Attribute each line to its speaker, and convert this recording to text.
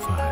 Speaker 1: five.